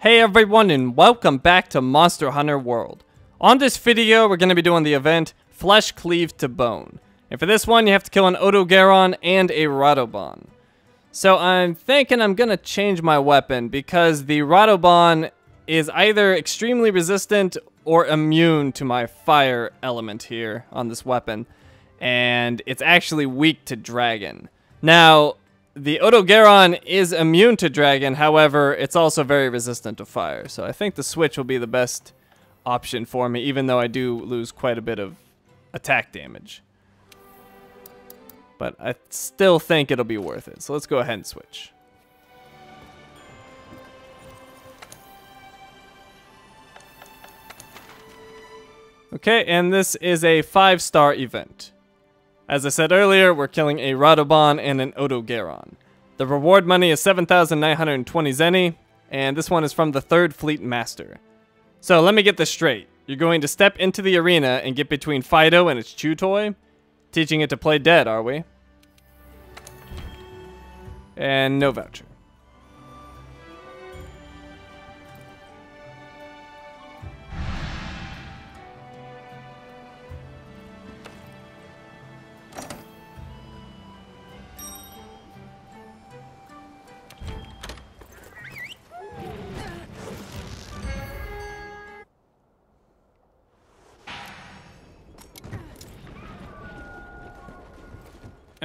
Hey everyone and welcome back to Monster Hunter World. On this video we're going to be doing the event Flesh Cleave to Bone. And for this one you have to kill an Odogaron and a Radobaan. So I'm thinking I'm going to change my weapon because the Radobaan is either extremely resistant or immune to my fire element here on this weapon. And it's actually weak to dragon. Now, the Odogaron is immune to dragon, however, it's also very resistant to fire. So I think the switch will be the best option for me, even though I do lose quite a bit of attack damage. But I still think it'll be worth it. So let's go ahead and switch. Okay, and this is a five-star event. As I said earlier, we're killing a Radobaan and an Odogaron. The reward money is 7,920 Zenny, and this one is from the 3rd Fleet Master. So let me get this straight. You're going to step into the arena and get between Fido and its chew toy? Teaching it to play dead, are we? And no voucher.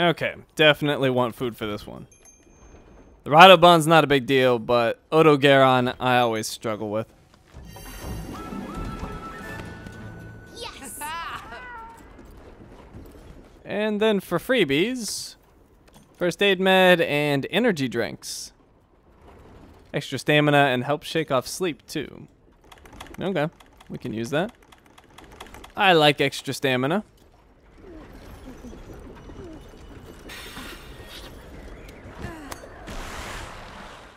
Okay, definitely want food for this one. The Radobaan's not a big deal, but Odogaron I always struggle with. Yes! And then for freebies, first aid med and energy drinks. Extra stamina and help shake off sleep too. Okay, we can use that. I like extra stamina.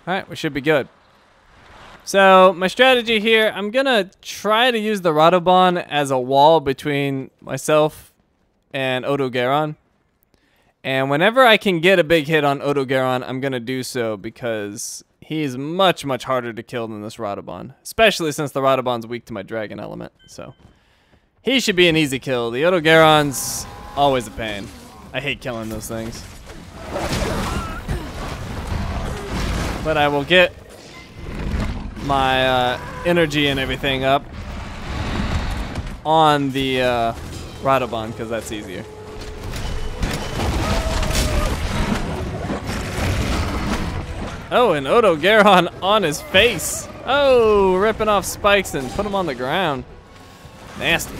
Alright, we should be good. So, my strategy here, I'm gonna try to use the Radobaan as a wall between myself and Odogaron. And whenever I can get a big hit on Odogaron, I'm gonna do so because he's much, much harder to kill than this Radobaan. Especially since the Radobaan's weak to my dragon element, so. He should be an easy kill. The Odogaron's always a pain. I hate killing those things. But I will get my uh, energy and everything up on the uh, because that's easier. Oh, and Odogaron on his face. Oh, ripping off spikes and put him on the ground. Nasty.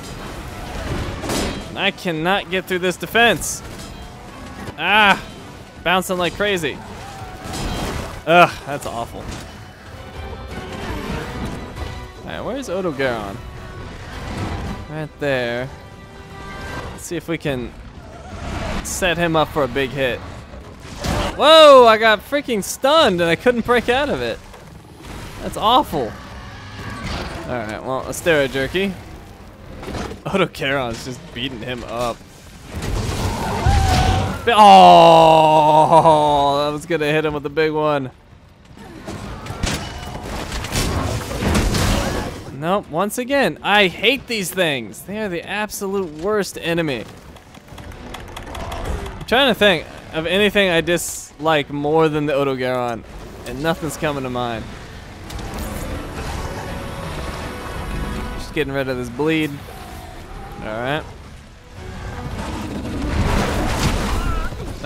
I cannot get through this defense. Ah, bouncing like crazy. Ugh, that's awful. Alright, where's Odogaron? Right there. Let's see if we can set him up for a big hit. Whoa, I got freaking stunned and I couldn't break out of it. That's awful. Alright, well, at Jerky. Odogaron's just beating him up. Oh, that was gonna hit him with a big one. Nope, once again, I hate these things. They are the absolute worst enemy. I'm trying to think of anything I dislike more than the Odogaron, and nothing's coming to mind. Just getting rid of this bleed. Alright.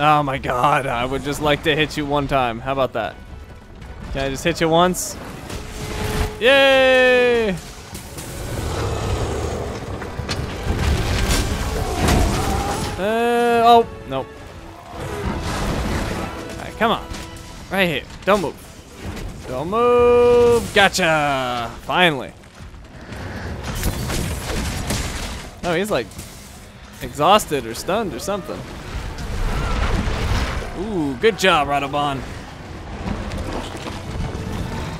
Oh my god, I would just like to hit you one time. How about that? Can I just hit you once? Yay! Uh, oh, nope. Come on. Right here. Don't move. Don't move. Gotcha! Finally. Oh, he's like exhausted or stunned or something. Ooh, good job, Radobaan.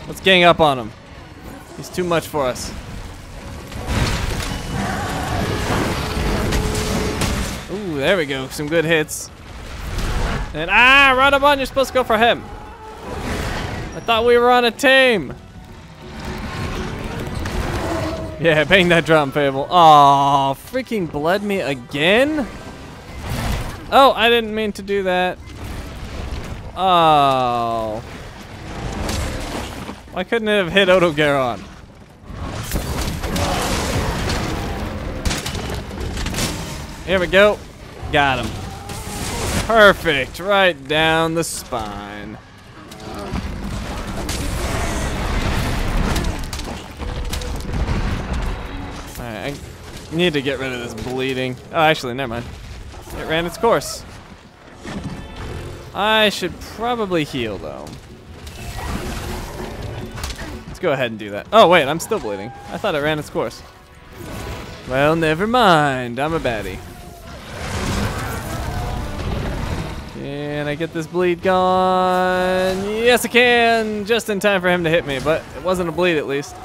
Let's gang up on him. He's too much for us. Ooh, there we go. Some good hits. And ah, Radobaan, you're supposed to go for him. I thought we were on a team. Yeah, bang that drum, Fable. Oh, freaking bled me again? Oh, I didn't mean to do that. Oh. Why couldn't it have hit Odogaron? Here we go. Got him. Perfect. Right down the spine. Alright, I need to get rid of this bleeding. Oh, actually, never mind. It ran its course. I should probably heal, though. Let's go ahead and do that. Oh, wait, I'm still bleeding. I thought it ran its course. Well, never mind. I'm a baddie. Can I get this bleed gone? Yes, I can! Just in time for him to hit me, but it wasn't a bleed at least.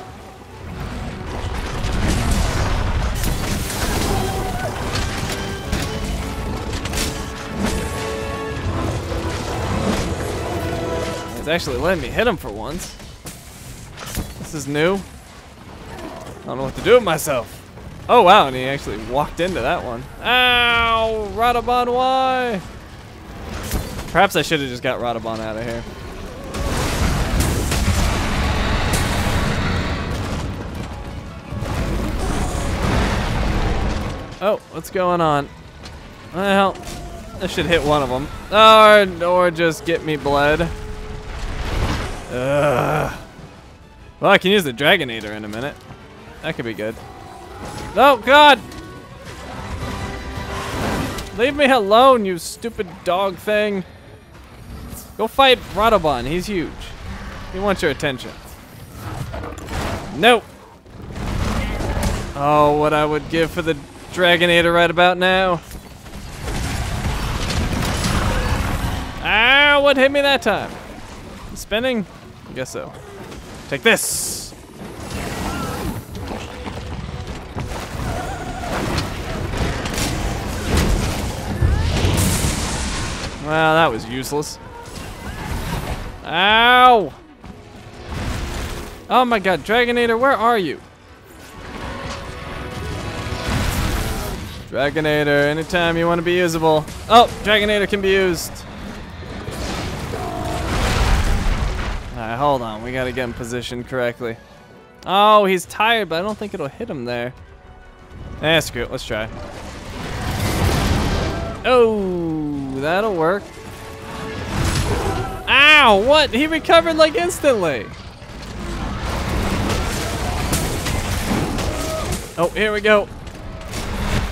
It's actually letting me hit him for once. This is new. I don't know what to do with myself. Oh wow, and he actually walked into that one. Ow! Radobaan, why? Perhaps I should have just got Radobaan out of here. Oh, what's going on? Well, I should hit one of them. Or, or just get me bled. Ugh. Well, I can use the Dragonator in a minute. That could be good. Oh, God! Leave me alone, you stupid dog thing. Go fight Radobaan. He's huge. He wants your attention. Nope. Oh, what I would give for the Dragonator right about now. Ah, what hit me that time? Spinning? I guess so. Take this. Well, that was useless. Ow! Oh my god, Dragonator, where are you? Dragonator, anytime you want to be usable. Oh, Dragonator can be used. Alright, hold on. We gotta get him positioned correctly. Oh, he's tired, but I don't think it'll hit him there. Eh, screw it. Let's try. Oh, that'll work. Ow, what? He recovered like instantly. Oh, here we go.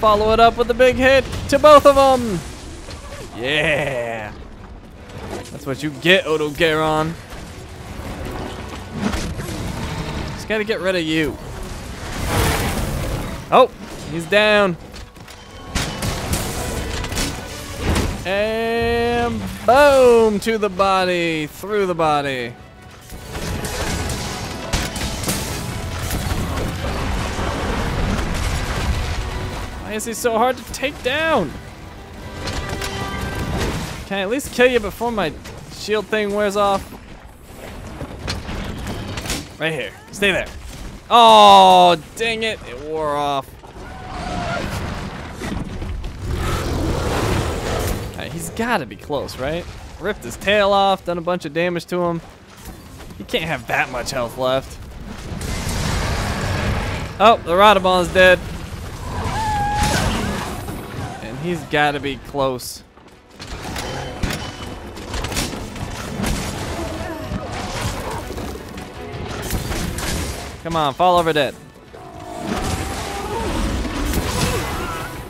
Follow it up with a big hit to both of them. Yeah. That's what you get, Odogaron. Just gotta get rid of you. Oh, he's down. And boom to the body, through the body. Why is he so hard to take down? Can I at least kill you before my shield thing wears off? Right here. Stay there. Oh, dang it. It wore off. Right, he's got to be close, right? Ripped his tail off, done a bunch of damage to him. He can't have that much health left. Oh, the Radobaan's dead. And he's got to be close. Come on, fall over dead.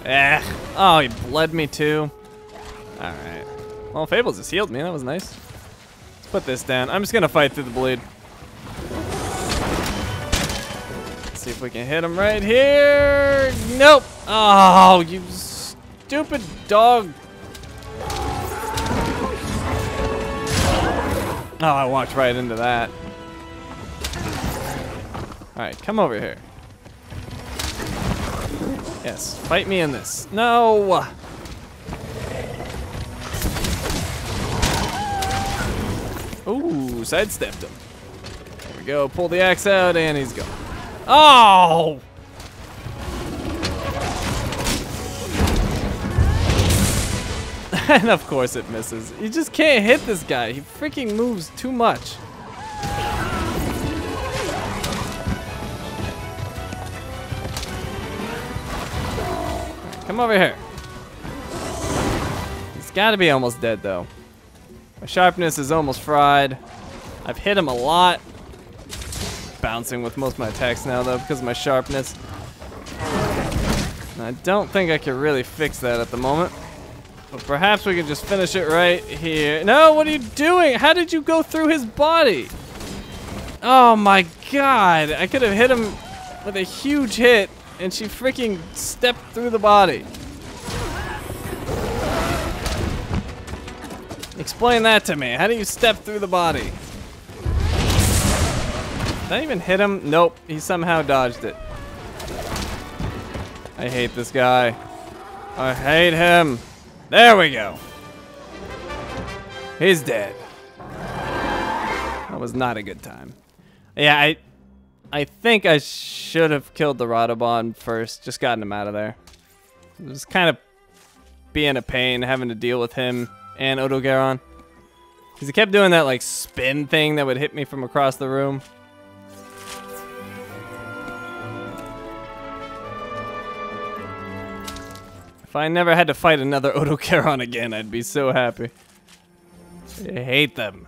Eh. Oh, he bled me too. Alright. Well, Fables just healed me. That was nice. Let's put this down. I'm just going to fight through the bleed. Let's see if we can hit him right here. Nope. Oh, you stupid dog. Oh, I walked right into that. Alright, come over here. Yes, fight me in this. No! Ooh, sidestepped him. There we go, pull the axe out, and he's gone. Oh! and of course it misses. You just can't hit this guy. He freaking moves too much. Come over here. He's got to be almost dead, though. My sharpness is almost fried. I've hit him a lot. Bouncing with most of my attacks now, though, because of my sharpness. I don't think I can really fix that at the moment. But perhaps we can just finish it right here. No, what are you doing? How did you go through his body? Oh my god. I could have hit him with a huge hit and she freaking stepped through the body. Explain that to me. How do you step through the body? Did I even hit him? Nope. He somehow dodged it. I hate this guy. I hate him. There we go. He's dead. That was not a good time. Yeah, I I think I should have killed the Radobaan first, just gotten him out of there. It was kind of being a pain having to deal with him and Odogaron. Because he kept doing that like spin thing that would hit me from across the room. If I never had to fight another Odogaron again, I'd be so happy. I hate them.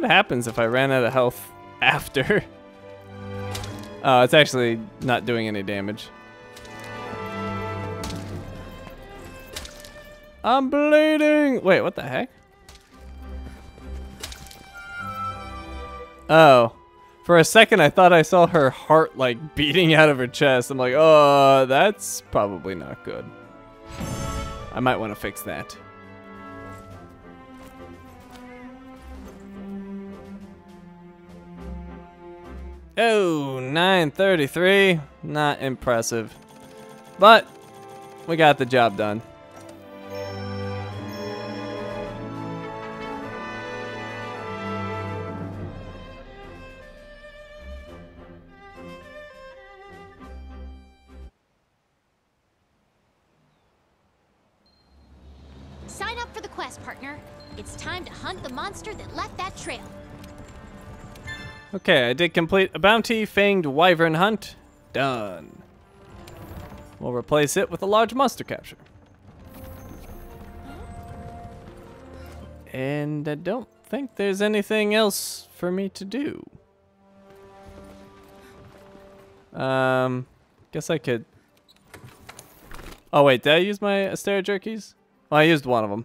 What happens if I ran out of health after. Oh, it's actually not doing any damage. I'm bleeding! Wait, what the heck? Oh. For a second, I thought I saw her heart, like, beating out of her chest. I'm like, oh, that's probably not good. I might want to fix that. Oh, 933. Not impressive. But we got the job done. Sign up for the quest, partner. It's time to hunt the monster that left that trail. Okay, I did complete a bounty, Fanged Wyvern Hunt. Done. We'll replace it with a large monster capture. And I don't think there's anything else for me to do. Um, guess I could... Oh wait, did I use my Astera Jerkies? Well, I used one of them.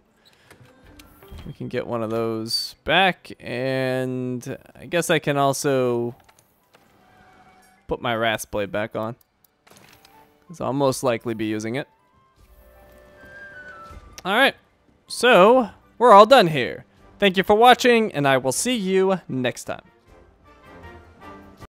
We can get one of those back, and I guess I can also put my Wrath Blade back on. Because I'll most likely be using it. Alright, so we're all done here. Thank you for watching, and I will see you next time.